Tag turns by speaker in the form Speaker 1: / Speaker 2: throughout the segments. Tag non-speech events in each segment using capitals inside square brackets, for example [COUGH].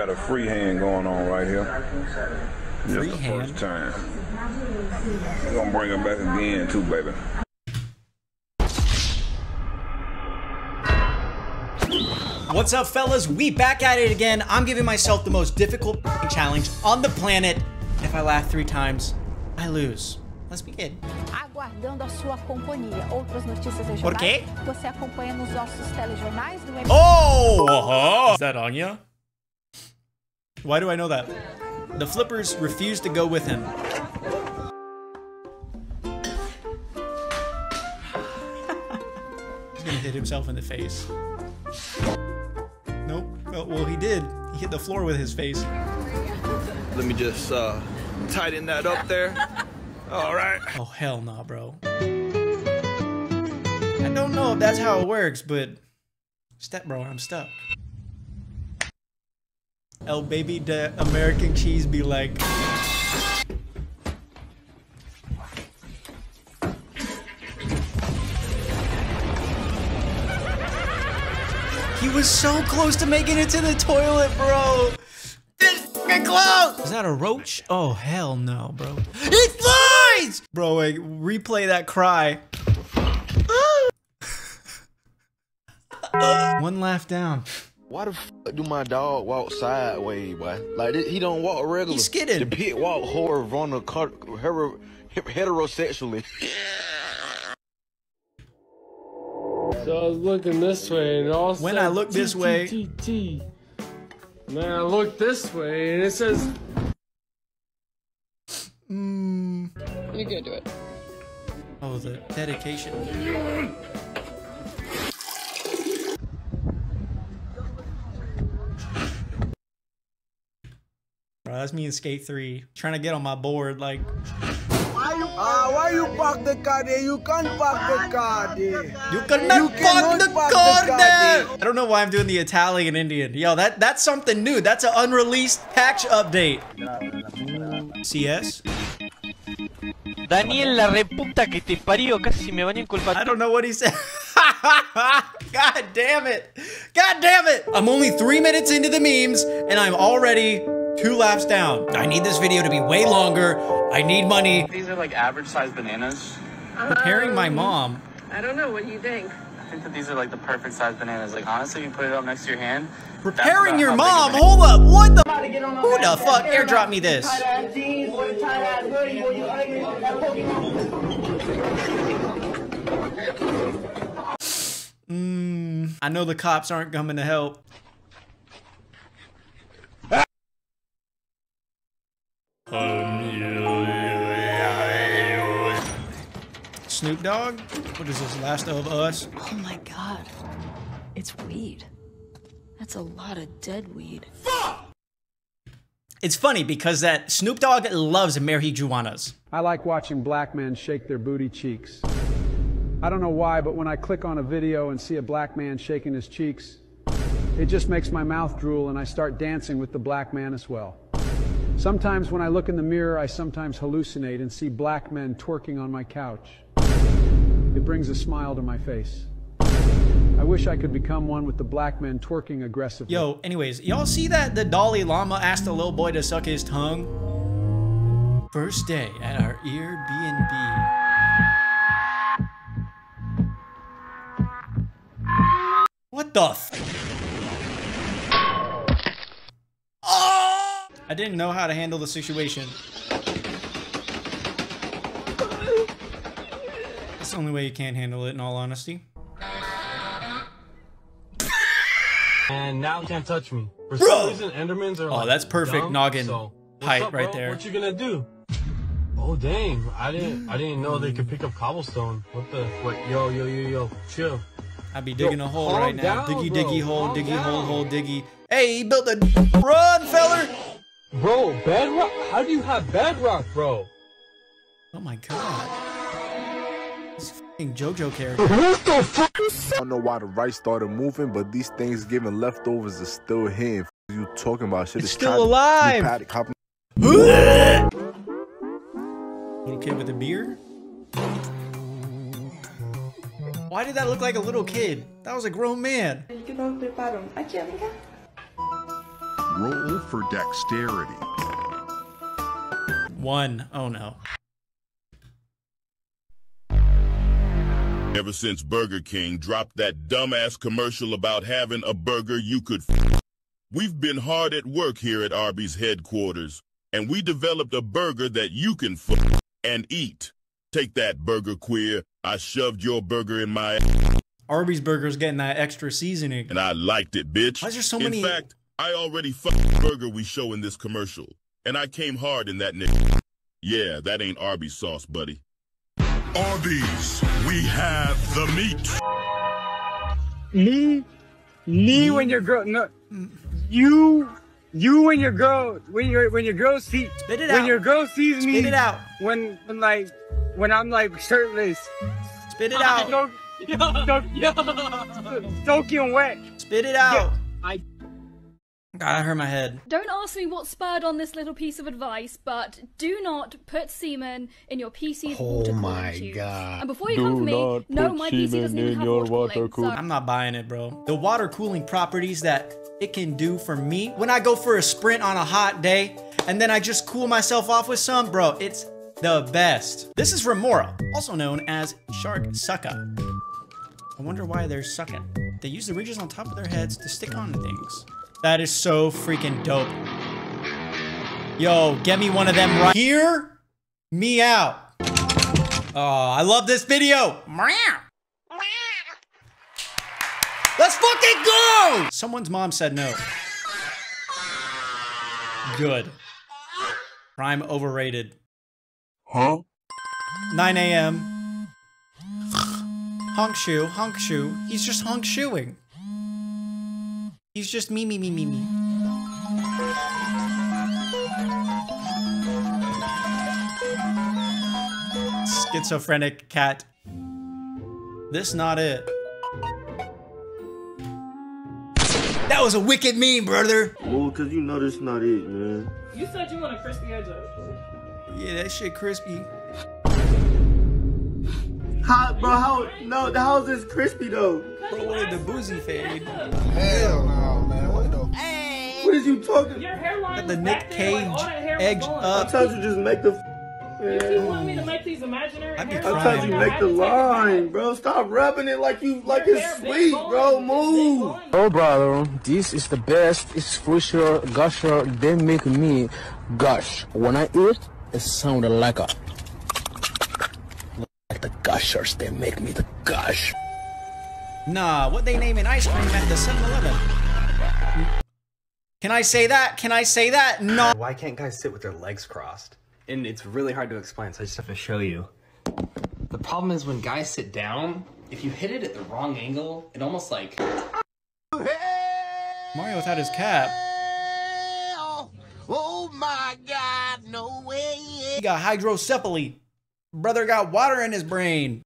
Speaker 1: got a free hand going on right here. Just the
Speaker 2: hand?
Speaker 1: first time. We're gonna bring him back again too, baby.
Speaker 2: What's up, fellas? We back at it again. I'm giving myself the most difficult challenge on the planet. If I laugh three times, I lose. Let's begin.
Speaker 3: Aguardando a sua companhia. Outras notícias regionais.
Speaker 2: Por quê?
Speaker 3: Você acompanha nos nossos telejornais do
Speaker 2: Oh! Uh-huh. Is that Anya? Why do I know that? The flippers refuse to go with him. He's gonna hit himself in the face. Nope. Oh, well, he did. He hit the floor with his face.
Speaker 4: Let me just uh, tighten that up there. All right.
Speaker 2: Oh, hell nah, bro. I don't know if that's how it works, but step bro, I'm stuck. El baby, the American cheese be like. He was so close to making it to the toilet, bro. This close. Is that a roach? Oh hell no, bro. It flies, bro. Like, replay that cry. One laugh down.
Speaker 4: Why the fuck do my dog walk sideways, boy? Like he don't walk regular.
Speaker 2: He's skidding.
Speaker 4: The pit walk horizontal, hetero, heterosexually.
Speaker 5: So I was looking this way, and all
Speaker 2: When I look this way-.
Speaker 5: And then I look this way, and it says
Speaker 2: Mm.
Speaker 6: You're gonna do it.
Speaker 2: Oh, the dedication. That's me in Skate 3. Trying to get on my board, like,
Speaker 7: Ah, why you park the car there? You can't park the car there.
Speaker 2: you cannot
Speaker 7: You
Speaker 2: park the
Speaker 7: park the
Speaker 2: car
Speaker 7: car
Speaker 2: there!
Speaker 7: there.
Speaker 2: I don't know why I'm doing the Italian Indian. Yo, that that's something new. That's an unreleased patch update. CS?
Speaker 8: Daniel, la reputa que te parió, casi me van a
Speaker 2: I
Speaker 8: inculpar.
Speaker 2: I don't know what he said. [LAUGHS] God damn it. God damn it. I'm only three minutes into the memes and I'm already two laps down. I need this video to be way longer. I need money.
Speaker 9: These are like average sized bananas.
Speaker 2: Preparing my mom.
Speaker 6: I don't know. What do you think?
Speaker 9: I think that these are like the perfect sized bananas. Like honestly, you put it up next to your hand. that's
Speaker 2: Preparing your mom? Hold up. What the? Who the fuck airdrop me this? Mmm. I know the cops aren't coming to help. Snoop Dogg? What is this, Last of Us?
Speaker 6: Oh my god. It's weed. That's a lot of dead weed. Fuck!
Speaker 2: It's funny because that Snoop Dogg loves marijuanas.
Speaker 10: I like watching black men shake their booty cheeks. I don't know why, but when I click on a video and see a black man shaking his cheeks, it just makes my mouth drool and I start dancing with the black man as well. Sometimes when I look in the mirror, I sometimes hallucinate and see black men twerking on my couch. It brings a smile to my face. I wish I could become one with the black men twerking aggressively.
Speaker 2: Yo, anyways, y'all see that the Dalai Lama asked a little boy to suck his tongue? First day at our Airbnb. What the f- Oh! I didn't know how to handle the situation. That's the only way you can handle it, in all honesty.
Speaker 5: and now can't touch me. For
Speaker 2: Bro!
Speaker 5: some reason, Endermans are
Speaker 2: Oh,
Speaker 5: like
Speaker 2: that's perfect
Speaker 5: dumb,
Speaker 2: noggin
Speaker 5: so,
Speaker 2: height
Speaker 5: up,
Speaker 2: right there.
Speaker 5: What you gonna do? Oh dang! I didn't. I didn't know they could pick up cobblestone. What the? What? Yo, yo, yo, yo! Chill.
Speaker 2: I'd be digging
Speaker 5: Yo,
Speaker 2: a hole right now. diggy,
Speaker 5: bro.
Speaker 2: diggy hole,
Speaker 5: Calm
Speaker 2: diggy
Speaker 5: down.
Speaker 2: hole, hole, diggy. Hey, he built a run, feller.
Speaker 5: Bro, bedrock? How do you have bedrock, bro?
Speaker 2: Oh my god. This fucking JoJo character. What the fuck?
Speaker 11: I don't know why the rice started moving, but these Thanksgiving leftovers are still here. F- You talking about shit?
Speaker 2: It's
Speaker 11: is
Speaker 2: still alive.
Speaker 11: you
Speaker 2: Little kid with a beard? Why did that look like a little kid? That was a grown man.
Speaker 12: Roll for dexterity.
Speaker 2: One. Oh no.
Speaker 13: Ever since Burger King dropped that dumbass commercial about having a burger you could f- we've been hard at work here at Arby's headquarters, and we developed a burger that you can f- and eat. Take that, burger queer. I shoved your burger in my
Speaker 2: Arby's burger's getting that extra seasoning.
Speaker 13: and I liked it, bitch.
Speaker 2: Why is there so
Speaker 13: in
Speaker 2: many-
Speaker 13: fact, I already fucked the burger we show in this commercial, and I came hard in that nigga. Yeah, that ain't Arby's sauce, buddy. Arby's, we have the meat.
Speaker 14: Me, me when your girl, no, you, you when your girl, when your when your girl see,
Speaker 2: Spit it
Speaker 14: when
Speaker 2: out.
Speaker 14: your girl sees me,
Speaker 2: Spit it out.
Speaker 14: When when like when I'm like shirtless,
Speaker 2: Spit it out.
Speaker 14: Soak, soak, soaking wet.
Speaker 2: Spit it out.
Speaker 14: I
Speaker 2: God, hurt my head.
Speaker 15: Don't ask me what spurred on this little piece of advice, but do not put semen in your PC's
Speaker 2: Oh
Speaker 15: water cooling
Speaker 2: my
Speaker 15: tubes.
Speaker 2: God.
Speaker 15: And before you come for me, no, my PC doesn't even have water, cooling. So
Speaker 2: I'm not buying it, bro. The water cooling properties that it can do for me when I go for a sprint on a hot day and then I just cool myself off with some, bro, it's the best. This is remora, also known as shark sucka. I wonder why they're sucking. They use the ridges on top of their heads to stick on things. That is so freaking dope. Yo, get me one of them right here. Me out. Oh, I love this video. Meow. Let's fucking go! Someone's mom said no. Good. Prime overrated.
Speaker 12: Huh?
Speaker 2: 9 a.m. Honk shoe, honk shoe. He's just honk shoeing. He's just me, me, me, me, me. Schizophrenic cat. This not it. That was a wicked meme, brother.
Speaker 16: Well, cause you know this not it, man.
Speaker 17: You said you want a crispy edge up.
Speaker 2: Yeah, that shit crispy.
Speaker 16: How, bro? How? No, how's this crispy though?
Speaker 2: Bro, wanted the Boosie fade.
Speaker 16: Hell no, man. What the? What is you talking?
Speaker 17: Your hairline
Speaker 2: Got the
Speaker 17: was
Speaker 2: Nick
Speaker 17: back like,
Speaker 2: Cage
Speaker 17: all that
Speaker 2: edge
Speaker 17: gone.
Speaker 2: up.
Speaker 16: I told you just make the.
Speaker 17: You keep wanting me to make these imaginary
Speaker 2: I'd be
Speaker 17: hair
Speaker 16: I
Speaker 2: crying.
Speaker 16: told you make the line, bro. Stop rubbing it like you like it's sweet, bro. Move.
Speaker 18: Oh, brother, this is the best. It's for sure. Gusher, they make me gush. When I eat, it sounds like a. Like the gushers, they make me the gush.
Speaker 2: Nah, what they naming ice cream at the 7-Eleven? Can I say that? Can I say that? No.
Speaker 19: Why can't guys sit with their legs crossed? And it's really hard to explain, so I just have to show you. The problem is when guys sit down, if you hit it at the wrong angle, it almost like
Speaker 2: Mario without his cap.
Speaker 20: Oh my god, no way.
Speaker 2: He got hydrocephaly. Brother got water in his brain.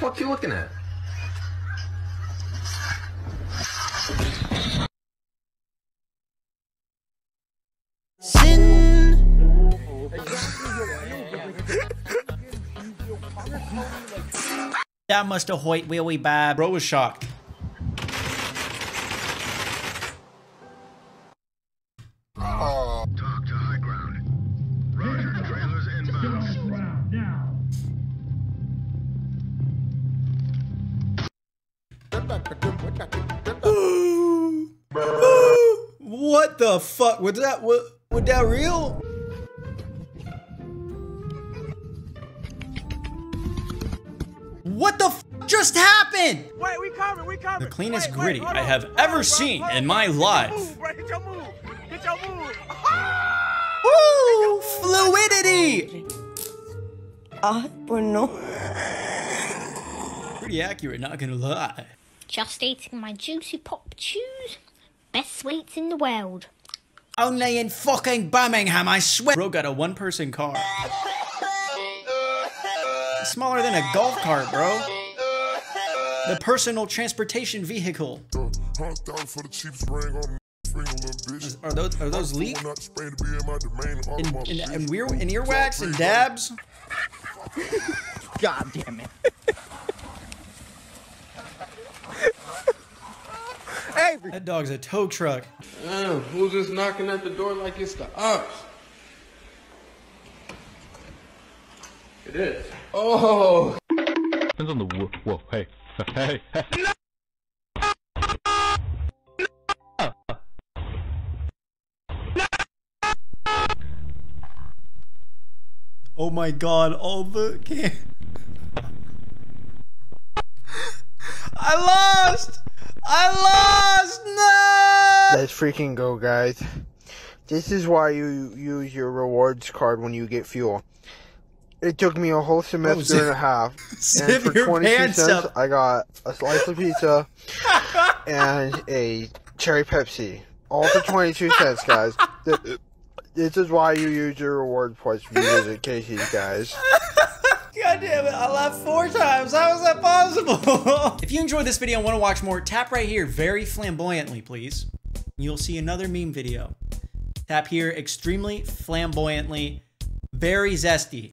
Speaker 19: What you looking at?
Speaker 2: That must have hoit wheelie bad. Bro was shocked.
Speaker 12: Talk to high ground. Roger, trailers inbound. [GASPS]
Speaker 2: What the fuck? Was that what? Was that real? What the f just happened?
Speaker 7: Wait, we coming, we coming.
Speaker 2: The cleanest
Speaker 7: Wait, wait,
Speaker 2: gritty
Speaker 7: hold
Speaker 2: I have
Speaker 7: hold
Speaker 2: ever
Speaker 7: on,
Speaker 2: seen
Speaker 7: bro,
Speaker 2: in
Speaker 7: bro,
Speaker 2: my
Speaker 7: bro.
Speaker 2: life.
Speaker 7: Move, bro, hit your move. Hit your move.
Speaker 2: Woo! Fluidity!
Speaker 21: Ah, pues no.
Speaker 2: Pretty accurate, not gonna lie.
Speaker 22: Just eating my juicy pop chews. Best sweets in the world.
Speaker 2: Only in fucking Birmingham, I swear. Bro got a one person car. Smaller than a golf cart, bro. The personal transportation vehicle. Are those are those leak? And, and, and, weir, and earwax and dabs?
Speaker 21: God damn it.
Speaker 7: Hey, Avery.
Speaker 2: That dog's a tow truck.
Speaker 16: Damn, who's just knocking at the door like it's the ops? It is. Oh.
Speaker 5: Depends on the whoa. whoa hey, hey, hey.
Speaker 2: Oh my god, all the can I lost! I lost! No!
Speaker 23: Let's freaking go, guys. This is why you use your rewards card when you get fuel. It took me a whole semester
Speaker 2: zip-
Speaker 23: and a half. [LAUGHS] and for
Speaker 2: your
Speaker 23: 22
Speaker 2: pants
Speaker 23: cents,
Speaker 2: up.
Speaker 23: I got a slice of pizza [LAUGHS] and a cherry Pepsi. All for 22 cents, guys. This is why you use your reward points when you visit Casey's, guys. [LAUGHS]
Speaker 2: God damn it, I laughed four times. How is that possible? if you enjoyed this video and want to watch more, tap right here very flamboyantly, please. You'll see another meme video. Tap here extremely flamboyantly, very zesty.